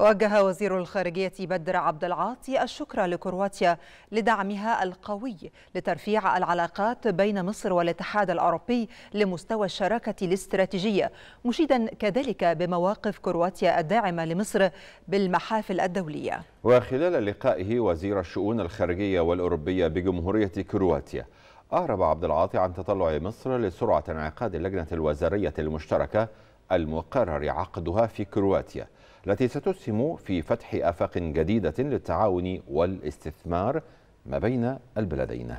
وجه وزير الخارجية بدر عبد العاطي الشكر لكرواتيا لدعمها القوي لترفيع العلاقات بين مصر والاتحاد الأوروبي لمستوى الشراكة الاستراتيجية مشيدا كذلك بمواقف كرواتيا الداعمة لمصر بالمحافل الدولية. وخلال لقائه وزير الشؤون الخارجية والأوروبية بجمهورية كرواتيا أعرب عبد العاطي عن تطلع مصر لسرعة انعقاد اللجنة الوزارية المشتركة المقرر عقدها في كرواتيا التي ستسهم في فتح آفاق جديدة للتعاون والاستثمار ما بين البلدين.